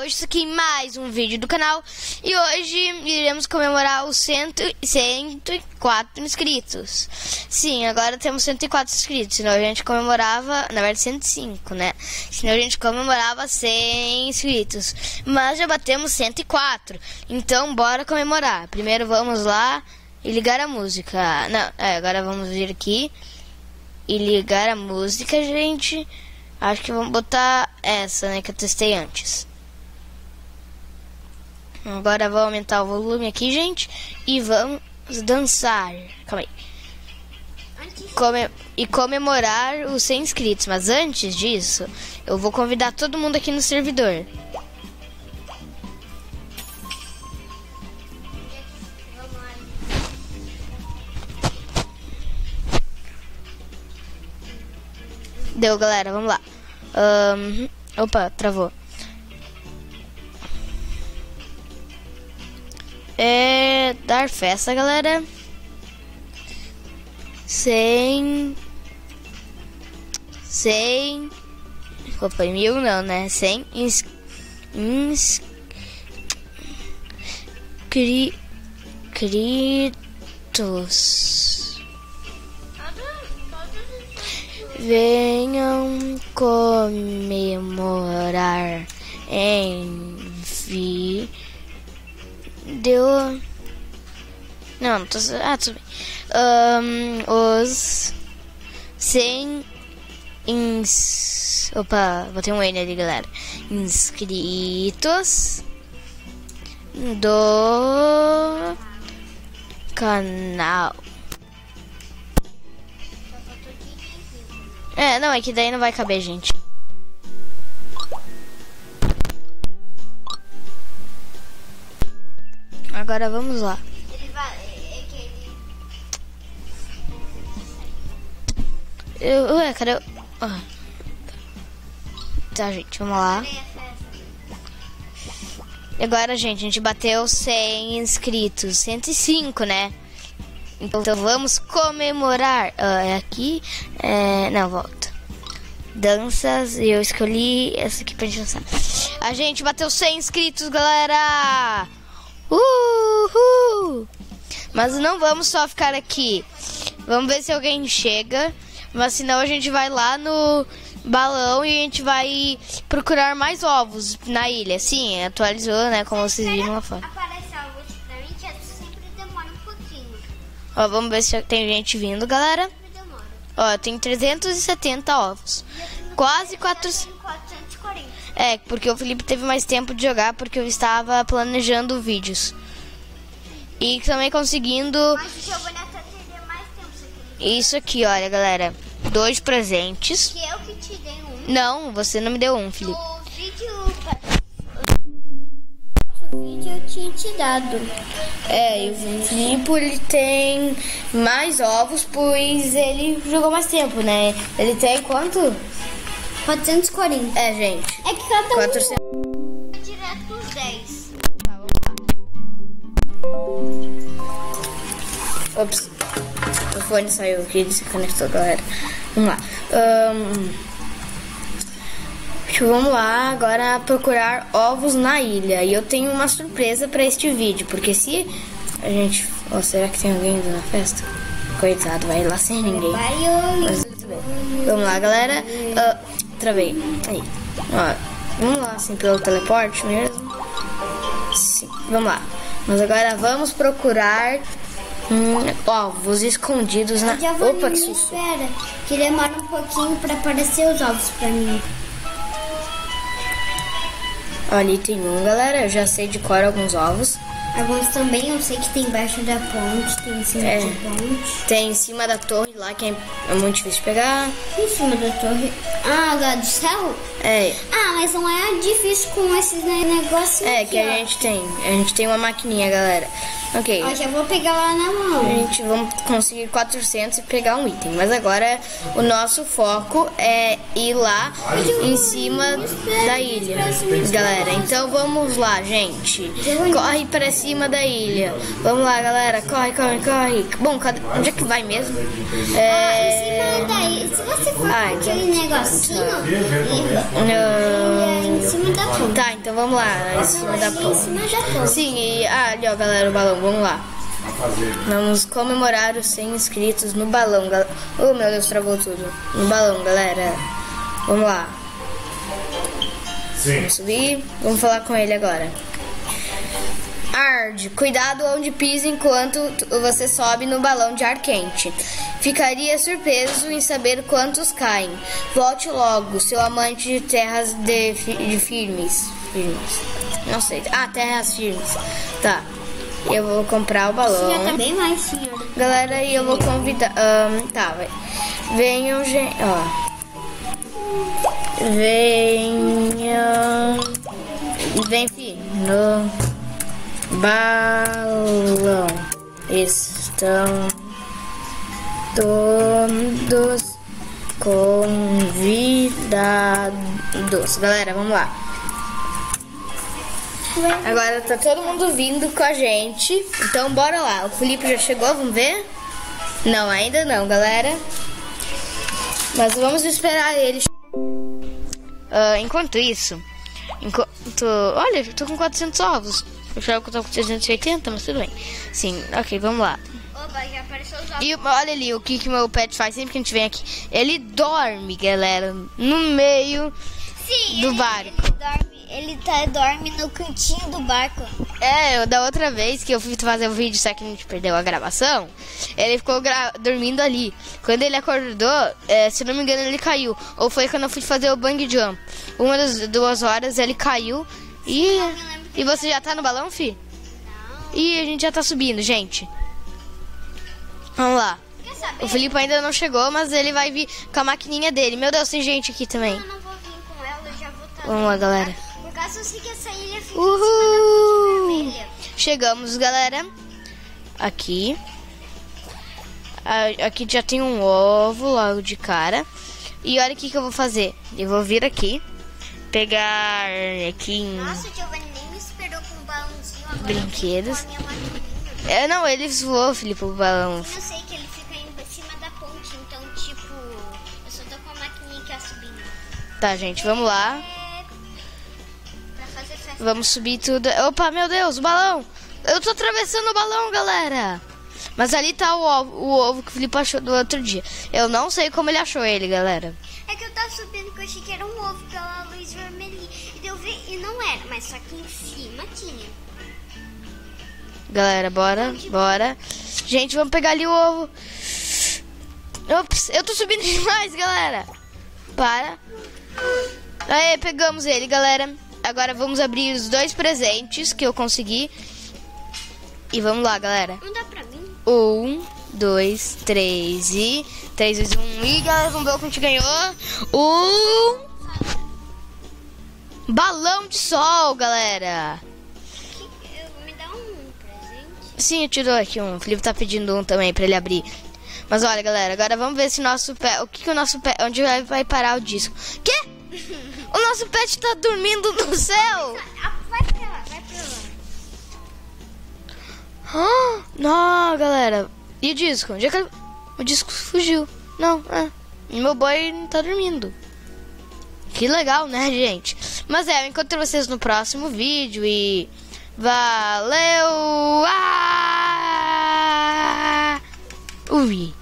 hoje estou aqui em mais um vídeo do canal e hoje iremos comemorar os 100, 104 inscritos. Sim, agora temos 104 inscritos, senão a gente comemorava, na verdade 105, né? Senão a gente comemorava 100 inscritos, mas já batemos 104, então bora comemorar. Primeiro vamos lá e ligar a música. Não, é, agora vamos vir aqui e ligar a música, gente. Acho que vamos botar essa, né, que eu testei antes. Agora vou aumentar o volume aqui, gente, e vamos dançar. Calma aí. Come e comemorar os 100 inscritos. Mas antes disso, eu vou convidar todo mundo aqui no servidor. Deu, galera, vamos lá. Um, opa, travou. É dar festa, galera. Sem. Sem. Opa, mil não, né? Sem. Ins, ins, cri. Venham comemorar em vídeo. Não, não tô. Ah, tudo bem. Um, os. Sem. Ins... Opa, botei um N ali, galera. Inscritos. Do. Canal. É, não, é que daí não vai caber, gente. Agora vamos lá. Eu, ué, cadê? Eu... Ah. Tá, gente, vamos lá. Agora, gente, a gente bateu 100 inscritos. 105, né? Então, então vamos comemorar. Uh, é aqui. É, não, volta. Danças. E eu escolhi essa aqui pra gente dançar. A gente bateu 100 inscritos, galera! Uhul! Mas não vamos só ficar aqui. Vamos ver se alguém chega. Mas senão a gente vai lá no balão e a gente vai procurar mais ovos na ilha. Sim, atualizou, né? Como vocês viram lá fora. Ó, vamos ver se tem gente vindo, galera. Ó, tem 370 ovos. Quase 400. É, porque o Felipe teve mais tempo de jogar porque eu estava planejando vídeos. E também conseguindo. Isso aqui, olha, galera. Dois presentes. Que eu que te dei um. Não, você não me deu um, Felipe. No vídeo vídeo eu tinha te dado. É, e o Filipe ele tem mais ovos, pois ele jogou mais tempo, né? Ele tem quanto? 440. É, gente. É que cada 400. um direto dos 10. Tá, vamos lá. Ops. O fone saiu aqui, desconectou, galera. Vamos lá. Um... Vamos lá agora procurar ovos na ilha. E eu tenho uma surpresa para este vídeo, porque se a gente. Oh, será que tem alguém indo na festa? Coitado, vai lá sem ninguém. Mas, vamos lá, galera. Uh, travei. Aí. Ó, vamos lá, assim, pelo teleporte mesmo. Sim, vamos lá. Mas agora vamos procurar hum, ovos escondidos na. Opa, que susto. Espera, que demora um pouquinho para aparecer os ovos para mim. Ali tem um, galera. Eu já sei de cor alguns ovos. Alguns também eu sei que tem embaixo da ponte, tem em cima É. da ponte. Tem em cima da torre lá, que é é muito difícil pegar. Em cima da torre. Ah, lá do céu? É, Ah, mas não é difícil com esses ne- negócios é aqui, que a ó. gente tem. A gente tem uma maquininha, galera. Ok. Ó, já vou pegar lá na A mão. gente vamos conseguir 400 e pegar um item. Mas agora o nosso foco é ir lá em cima da ilha, galera. Então vamos lá, gente. Corre pra cima da ilha. Vamos lá, galera. Corre, corre, corre. Bom, cadê- onde é que vai mesmo? É... Em cima daí, se você for Ah, então- aquele negocinho, ele Não. é em cima da ponta. Tá, então vamos lá. Em cima da Ele em ponta. cima da ponta. Sim, e ah, ali ó, galera, o balão, vamos lá. Vamos comemorar os 100 inscritos no balão, galera. Oh, meu Deus, travou tudo. No balão, galera. Vamos lá. Sim. Vamos subir. Vamos falar com ele agora. Ard, cuidado onde pisa enquanto você sobe no balão de ar quente. Ficaria surpreso em saber quantos caem. Volte logo, seu amante de terras de, de firmes. Firmes. Não sei. Ah, terras firmes. Tá. Eu vou comprar o balão. Já tá bem mais, senhor. Galera, eu vou convidar. ahn, tá, vai. Venham, gente. Ó. Venham. Vem, filho. Balão. Estão todos convidados. Galera, vamos lá. Agora tá todo mundo vindo com a gente. Então bora lá. O Felipe já chegou, vamos ver? Não, ainda não, galera. Mas vamos esperar ele. Ah, enquanto isso, enquanto. Olha, tô com 400 ovos. Eu achava que eu tô com 380, mas tudo bem. Sim, ok, vamos lá. Opa, já apareceu os ovos. E olha ali o que, que meu pet faz sempre que a gente vem aqui. Ele dorme, galera, no meio Sim, do ele, barco. Ele dorme, ele tá, dorme no cantinho do barco. É, eu- da outra vez que eu fui fazer o vídeo, só que a gente perdeu a gravação, ele ficou gra- dormindo ali. Quando ele acordou, é, se não me engano, ele caiu. Ou foi quando eu fui fazer o bang jump. Uma das duas horas ele caiu e. E você já tá no balão, fi? E a gente já tá subindo, gente. Vamos lá. O Felipe ainda não chegou, mas ele vai vir com a maquininha dele. Meu Deus, tem gente aqui também. Eu não vou vir com ela, eu já vou estar. Vamos lá, galera. Por causa eu sei que essa ilha fica Uhul! Chegamos, galera. Aqui. Aqui já tem um ovo logo de cara. E olha o que, que eu vou fazer. Eu vou vir aqui. Pegar aqui em Nossa, Brinquedos. É, não, ele voou, Felipe, o balão. Eu sei que ele fica em cima da ponte, então, tipo, eu só tô com a maquininha que é subindo. Tá, gente, vamos lá. É. Vamos subir tudo. Opa, meu Deus, o balão. Eu tô atravessando o balão, galera. Mas ali tá o ovo, o ovo que o Felipe achou do outro dia. Eu não sei como ele achou ele, galera. É que eu tava subindo que eu achei que era um ovo pela luz vermelhinha. E eu vi, e não era, mas só que em cima tinha. Galera, bora, bora. Gente, vamos pegar ali o ovo. Ops, eu tô subindo demais, galera. Para. Aê, pegamos ele, galera. Agora vamos abrir os dois presentes que eu consegui. E vamos lá, galera. Não dá pra mim? Um, dois, três e... Três, dois, um. E, galera, vamos ver o que a gente ganhou. Um... Balão de sol, galera. Sim, eu te dou aqui um. O Felipe tá pedindo um também pra ele abrir. Mas olha, galera, agora vamos ver se nosso pé. O que, que o nosso pé. Onde vai, parar o disco? Quê? O nosso pet tá dormindo no céu! Vai pra lá, vai pra lá. Ah, Não, galera. E o disco? Onde é que ele- O disco fugiu. Não, é. Meu boy não tá dormindo. Que legal, né, gente? Mas é, eu encontro vocês no próximo vídeo e. Valeu! Ah! Ui!